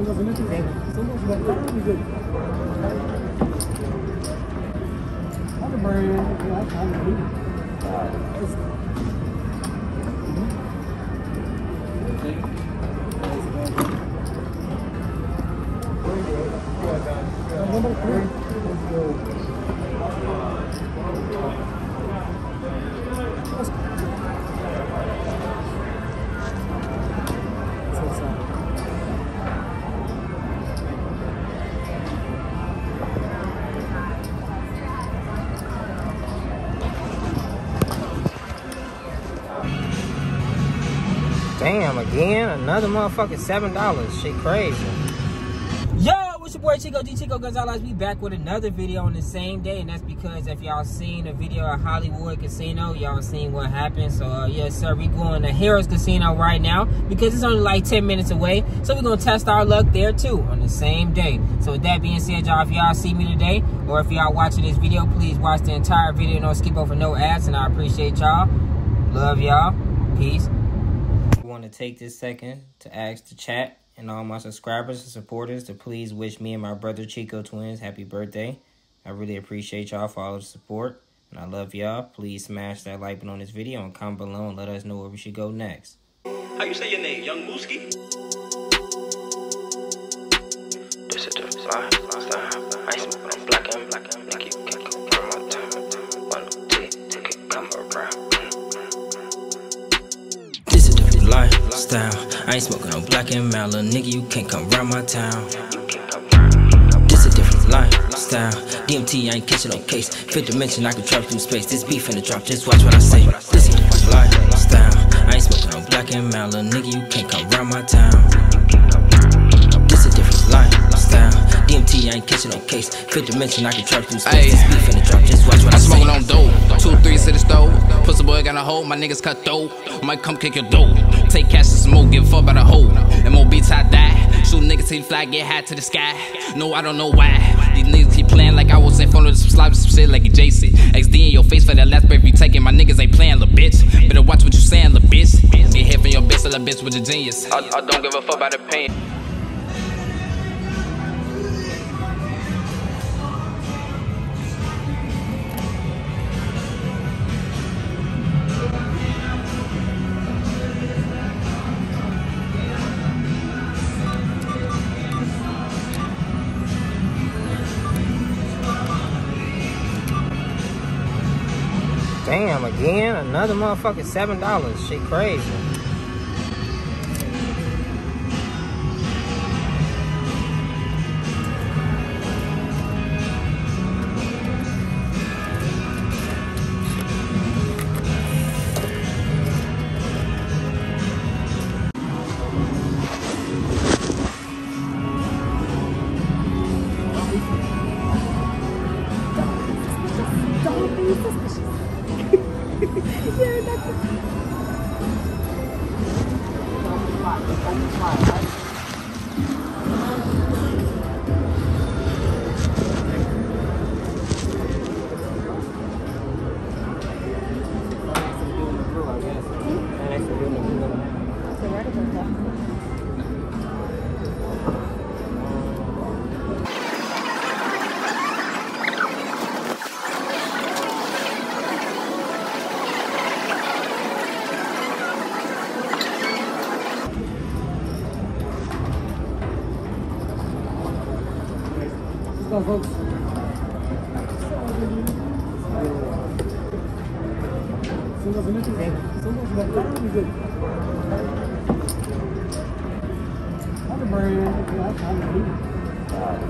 Hi, Brian. Damn, again, another motherfucking seven dollars. Shit crazy. Yo, it's your boy Chico G Chico Gonzalez. We back with another video on the same day, and that's because if y'all seen the video at Hollywood Casino, y'all seen what happened. So uh, yes, sir, we going to Harrah's Casino right now because it's only like 10 minutes away. So we're gonna test our luck there too on the same day. So with that being said, y'all, if y'all see me today, or if y'all watching this video, please watch the entire video. Don't skip over no ads, and I appreciate y'all. Love y'all. Peace to take this second to ask the chat and all my subscribers and supporters to please wish me and my brother Chico Twins happy birthday. I really appreciate y'all for all the support, and I love y'all. Please smash that like button on this video and comment below and let us know where we should go next. How you say your name, Young Mooski? This is the fly, fly, fly. I smoke on black and black and black. I ain't smoking no black and mild, little nigga. You can't come round my town. You can't come around. This a different lifestyle. DMT, I ain't catching no case. Fifth dimension, I can travel through space. This beef in the drop, just watch what I say. This a different lifestyle. I ain't smoking no black and mild, little nigga. You can't come round my town. This a different lifestyle. DMT, I ain't catching no case. Fifth dimension, I can travel through space. This beef in the drop, just watch what I, say. I say. smoking on dope. Two, three to the stove. Pussy boy got a hoe. My niggas cut dope. Might come kick your dope. Take cash to smoke, give fuck about a hoe. MOB tie die. Shoot niggas till he fly, get high to the sky. No, I don't know why. These niggas keep playing like I was in front of some sloppy some shit like a JC. XD in your face for that last breath you taking. My niggas ain't playing, little bitch. Better watch what you saying, little bitch. Get hit from your bitch, little bitch with a genius. I, I don't give a fuck about the Damn, again, another motherfucking seven dollars. Shit crazy. Let's go, folks. Singles and nipples. Singles and nipples. good.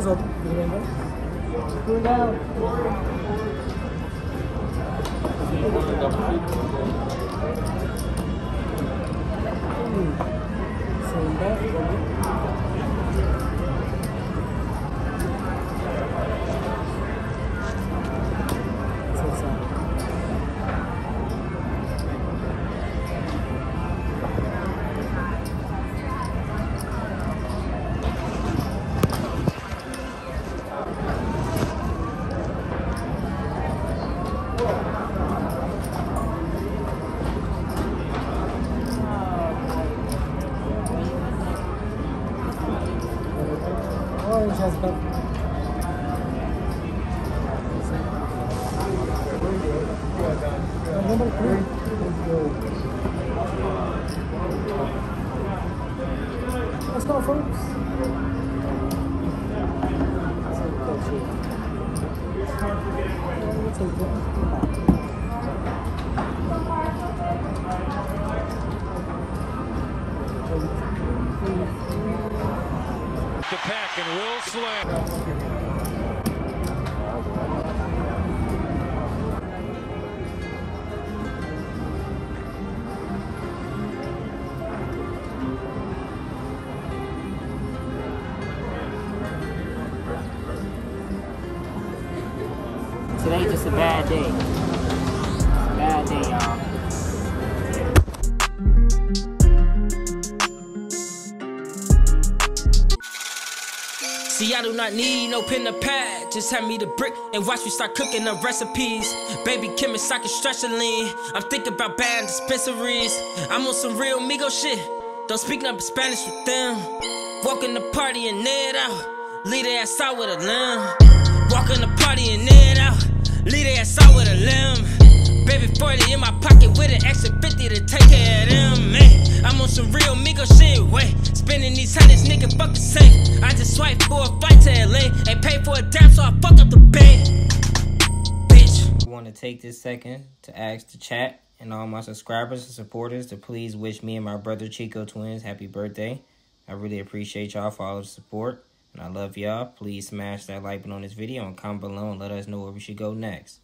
Doors open. It in Has. Number three. Let's go. We'll take that. The pack and will slam. Today's just a bad day. Bad day, y'all. I do not need no pen or pad. Just hand me the brick and watch me start cooking up recipes. Baby chemist, I can stretch a lean. I'm thinking about bad dispensaries. I'm on some real Migo shit. Don't speak nothing Spanish with them. Walking the party and it out. Lead their ass out with a limb. Walking the party and it out. Lead their ass out with a limb. Baby 40 in my pocket with an extra 50 to take care of them, man. I'm on some real Migo shit, wait. Spending these hundreds, nigga, fuck the same. I just swipe for a flight to LA and pay for a damn, so I fuck up the bank. Bitch. I want to take this second to ask the chat and all my subscribers and supporters to please wish me and my brother Chico Twins happy birthday. I really appreciate y'all for all the support, and I love y'all. Please smash that like button on this video and comment below and let us know where we should go next.